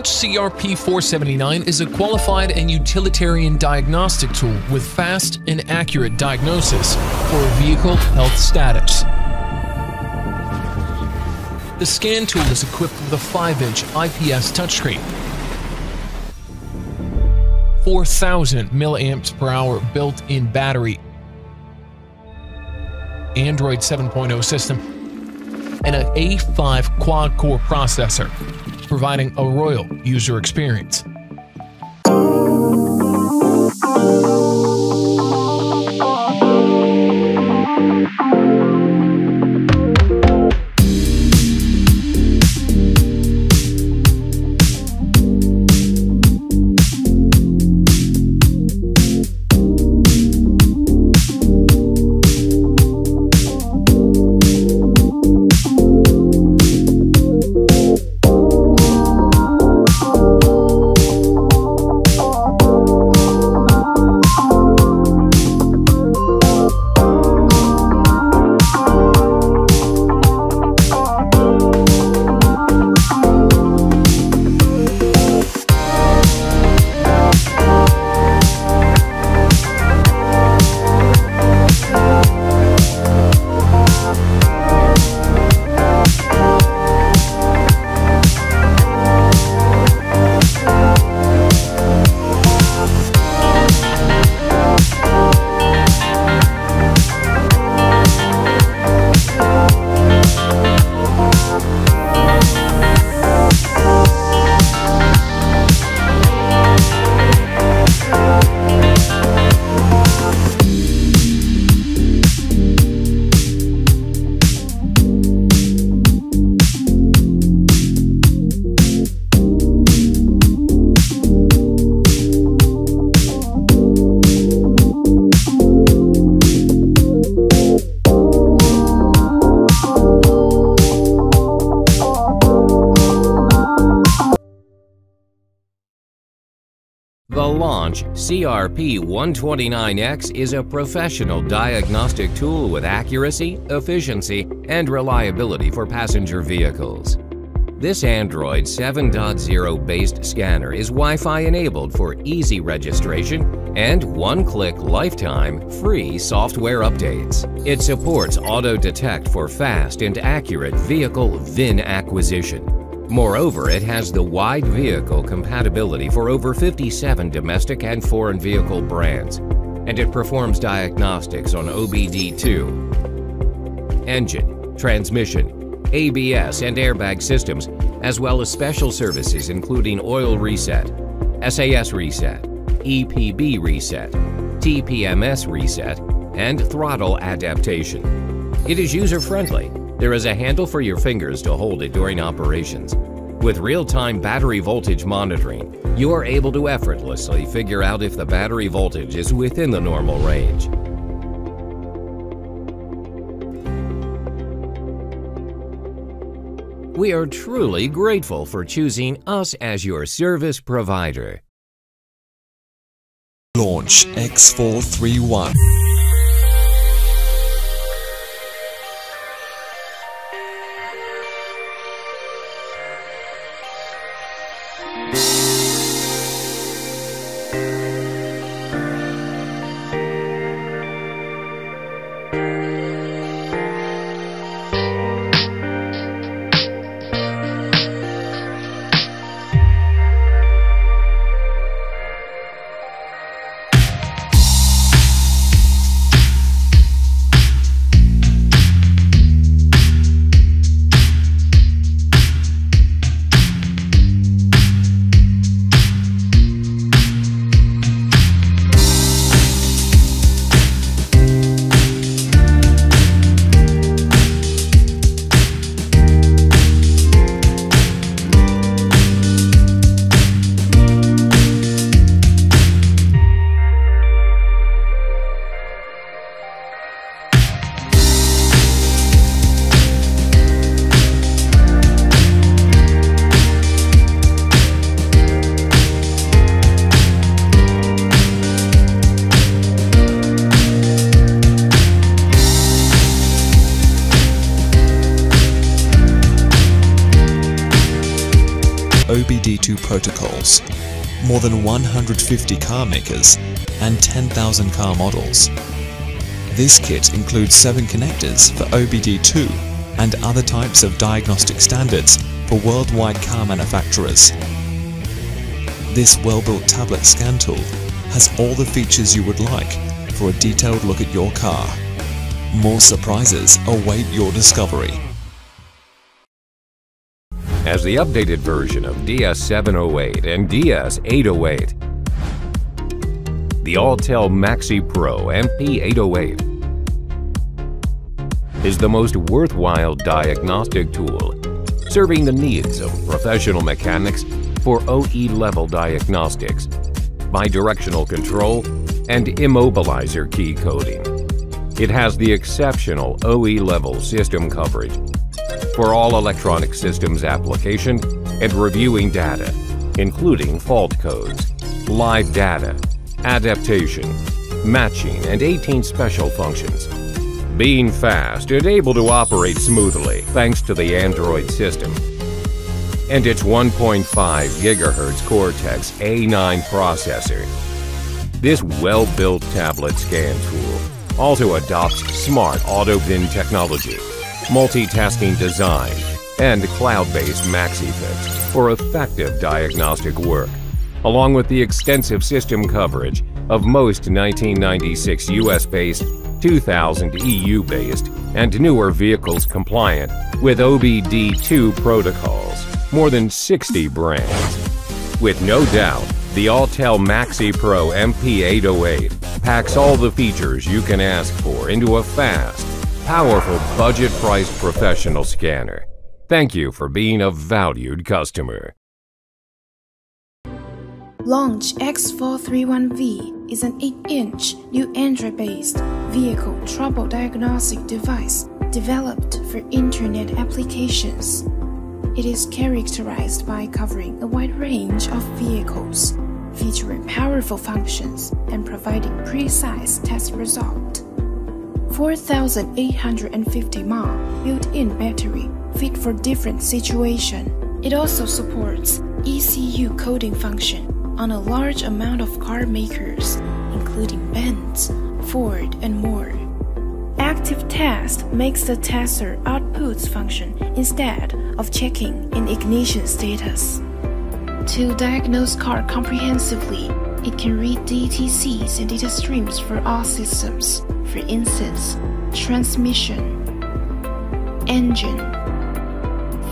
Launch CRP 479 is a qualified and utilitarian diagnostic tool with fast and accurate diagnosis for vehicle health status. The scan tool is equipped with a 5-inch IPS touchscreen, 4,000 milliamps per hour built-in battery, Android 7.0 system, and an A5 quad-core processor, providing a royal user experience. Launch CRP129X is a professional diagnostic tool with accuracy, efficiency, and reliability for passenger vehicles. This Android 7.0 based scanner is Wi-Fi enabled for easy registration and one-click lifetime free software updates. It supports auto detect for fast and accurate vehicle VIN acquisition. Moreover, it has the wide vehicle compatibility for over 57 domestic and foreign vehicle brands, and it performs diagnostics on OBD2, engine, transmission, ABS and airbag systems, as well as special services including oil reset, SAS reset, EPB reset, TPMS reset, and throttle adaptation. It is user-friendly there is a handle for your fingers to hold it during operations. With real-time battery voltage monitoring, you are able to effortlessly figure out if the battery voltage is within the normal range. We are truly grateful for choosing us as your service provider. Launch X431. OBD2 protocols, more than 150 car makers, and 10,000 car models. This kit includes 7 connectors for OBD2 and other types of diagnostic standards for worldwide car manufacturers. This well-built tablet scan tool has all the features you would like for a detailed look at your car. More surprises await your discovery. As the updated version of DS708 and DS808, the Autel Maxi Pro MP808 is the most worthwhile diagnostic tool, serving the needs of professional mechanics for OE-level diagnostics, bidirectional control, and immobilizer key coding. It has the exceptional OE-level system coverage for all electronic systems application and reviewing data, including fault codes, live data, adaptation, matching, and 18 special functions. Being fast and able to operate smoothly thanks to the Android system. And its 1.5 GHz Cortex A9 processor. This well-built tablet scan tool also adopts smart auto-VIN technology, multitasking design, and cloud-based MaxiFix for effective diagnostic work, along with the extensive system coverage of most 1996 US-based 2000 EU-based and newer vehicles compliant with OBD2 protocols, more than 60 brands. With no doubt, the Autel Maxi Pro MP808 packs all the features you can ask for into a fast, powerful budget-priced professional scanner. Thank you for being a valued customer. Launch X431V is an 8-inch new Android-based vehicle trouble diagnostic device developed for internet applications. It is characterized by covering a wide range of vehicles, featuring powerful functions and providing precise test result. 4850 mAh built-in battery fit for different situation. It also supports ECU coding function on a large amount of car makers, including Benz, Ford, and more. Active test makes the tester outputs function instead of checking in ignition status. To diagnose car comprehensively, it can read DTCs and data streams for all systems, for instance, transmission, engine,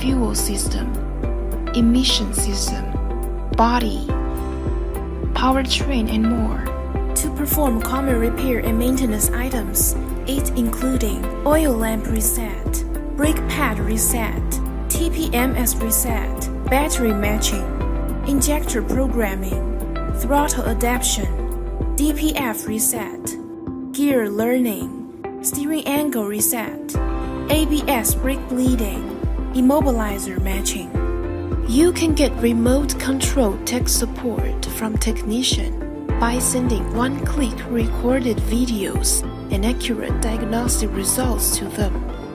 fuel system, emission system, body, powertrain, and more. To perform common repair and maintenance items, it including oil lamp reset, brake pad reset, TPMS reset, battery matching, injector programming, throttle adaptation, DPF reset, gear learning, steering angle reset, ABS brake bleeding, immobilizer matching. You can get remote control tech support from technician by sending one-click recorded videos and accurate diagnostic results to them.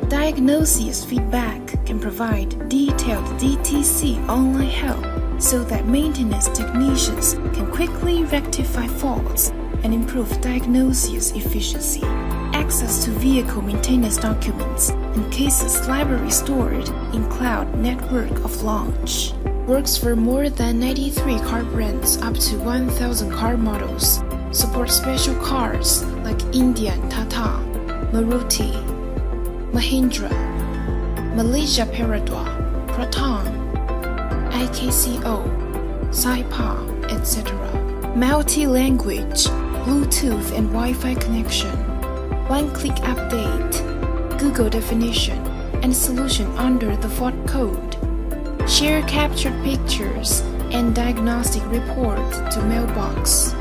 Diagnosis feedback can provide detailed DTC online help so that maintenance technicians can quickly rectify faults and improve diagnosis efficiency. Access to vehicle maintenance documents and cases library stored in cloud network of launch. Works for more than 93 car brands up to 1000 car models. Supports special cars like Indian Tata, Maruti, Mahindra, Malaysia Perodua, Proton, IKCO, Saipa, etc. Multi-language, Bluetooth and Wi-Fi connection, one-click update, Google definition, and solution under the fault code. Share captured pictures and diagnostic report to mailbox.